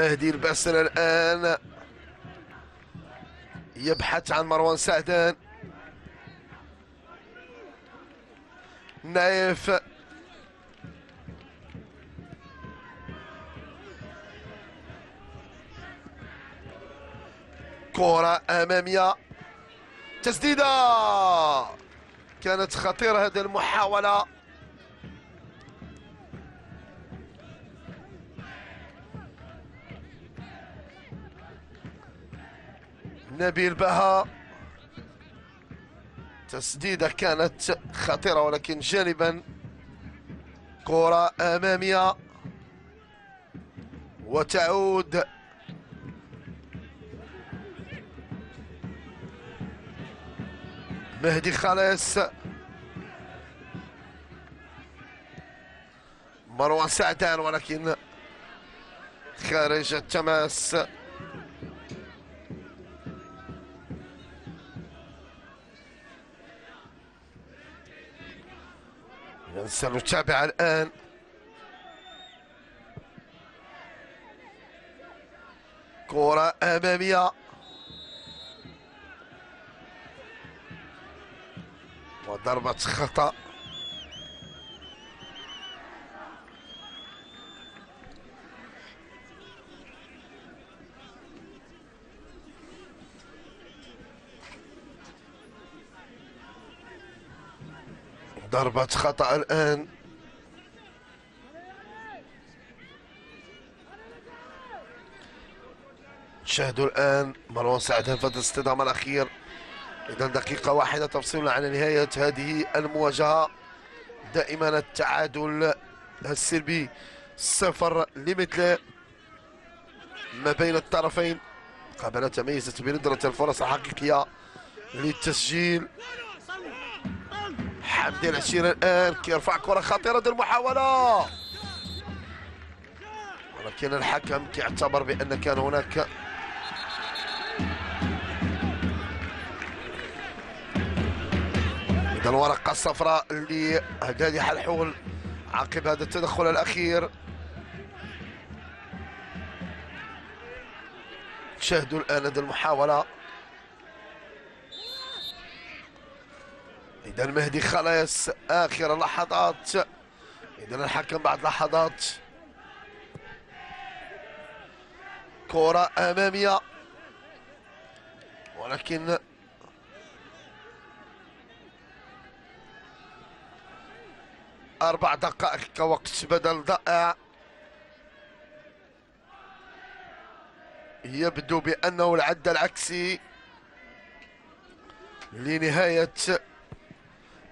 مهدي الباسل الآن. يبحث عن مروان سعدان. نايف. كرة أمامية. تسديدة. كانت خطيرة هذه المحاولة. نبيل بها. تسديدة كانت خطيرة ولكن جانبا كرة أمامية. وتعود. مهدي خالص. مروان سعدان ولكن خارج التماس. سنتابع الآن. كرة أمامية. وضربة خطأ. ضربة خطأ الآن. شاهدوا الآن مروان سعد هدف الاصطدام الأخير. إذا دقيقة واحدة تفصيل على نهاية هذه المواجهة. دائما التعادل السلبي صفر لمثله ما بين الطرفين. قبل تميزت بندرة الفرص الحقيقية للتسجيل. حمدي العشير الآن كيرفع كرة خطيرة المحاولة ولكن الحكم كيعتبر بأن كان هناك إذا الورقة الصفراء لهدادي حلحول عقب هذا التدخل الأخير. شاهدوا الآن هذه المحاولة. إذا المهدي خلاص آخر اللحظات إذا الحكم بعد لحظات. كرة أمامية ولكن أربع دقائق كوقت بدل ضائع. يبدو بأنه العد العكسي لنهاية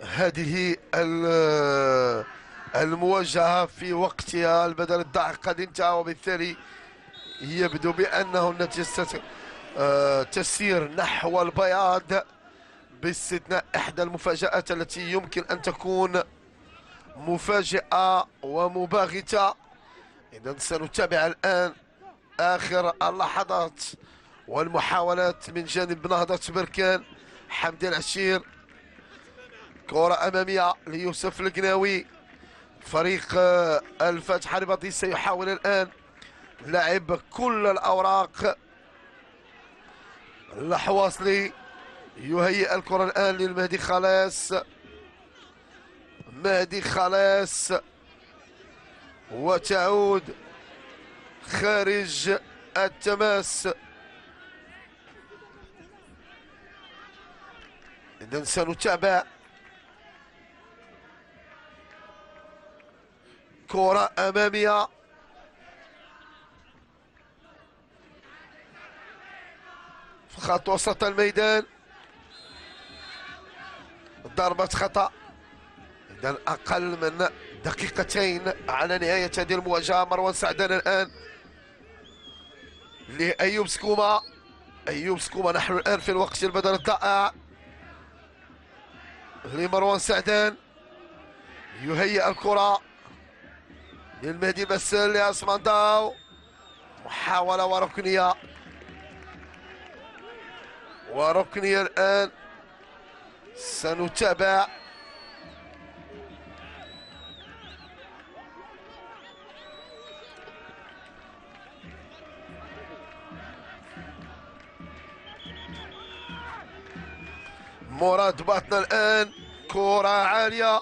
هذه المواجهة في وقتها البدل الضائع قد انتهى وبالتالي يبدو بأنه النتيجة آه، تسير نحو البياض باستثناء إحدى المفاجآت التي يمكن أن تكون مفاجئة ومباغتة. إذا سنتابع الآن آخر اللحظات والمحاولات من جانب نهضة بركان حمدي العشير. كرة أمامية ليوسف القناوي. فريق الفتح الرباطي سيحاول الآن لعب كل الأوراق. الحواصلي يهيئ الكرة الآن للمهدي خلاص مهدي خلاص وتعود خارج التماس. إذا سنتابع كرة أمامية في خط وسط الميدان. ضربة خطأ. إذا أقل من دقيقتين على نهاية هذه المواجهة. مروان سعدان الآن لأيوب سكوما. أيوب سكوما نحن الآن في الوقت البدل الضائع لمروان سعدان. يهيئ الكرة. للمهدي بسل لعثمان داو. محاولة وركنية وركنية الآن. سنتابع. مراد باطنة الآن. كرة عالية.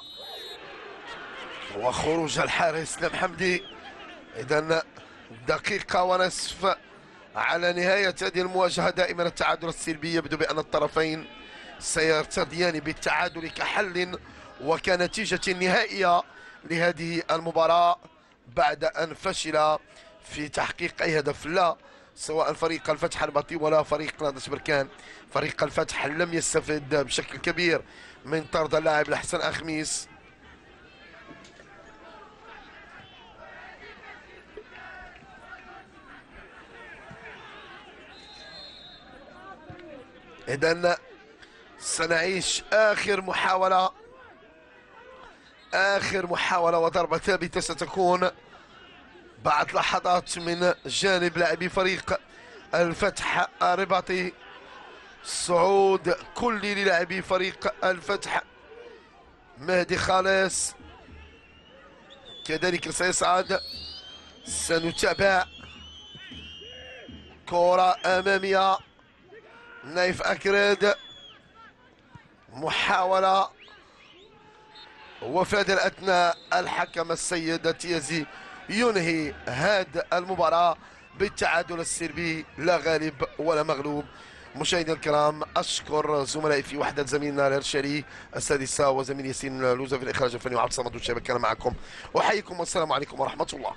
وخروج الحارس اسلام حمدي إذا دقيقة ونصف على نهاية هذه المواجهة. دائما التعادل السلبي يبدو بأن الطرفين سيرتضيان بالتعادل كحل وكنتيجة نهائية لهذه المباراة بعد أن فشل في تحقيق أي هدف. لا سواء فريق الفتح البطي ولا فريق نهضة بركان. فريق الفتح لم يستفد بشكل كبير من طرد اللاعب الحسن أخميس. إذا سنعيش آخر محاولة آخر محاولة وضربة ثابتة ستكون بعد لحظات من جانب لاعبي فريق الفتح الرباطي. صعود كلي للاعبي فريق الفتح مهدي خالص. كذلك سيصعد سنتابع كرة أمامية. نايف أكرد محاولة. وفي هذا الأثناء الحكم السيد تيازي. ينهي هذه المباراة بالتعادل السلبي لا غالب ولا مغلوب. مشاهدينا الكرام أشكر زملائي في وحدة زميلنا الارشادي السادسة وزميل ياسين لوزة في الإخراج الفني وعبد الصمد والشباب كان معكم. احييكم والسلام عليكم ورحمة الله.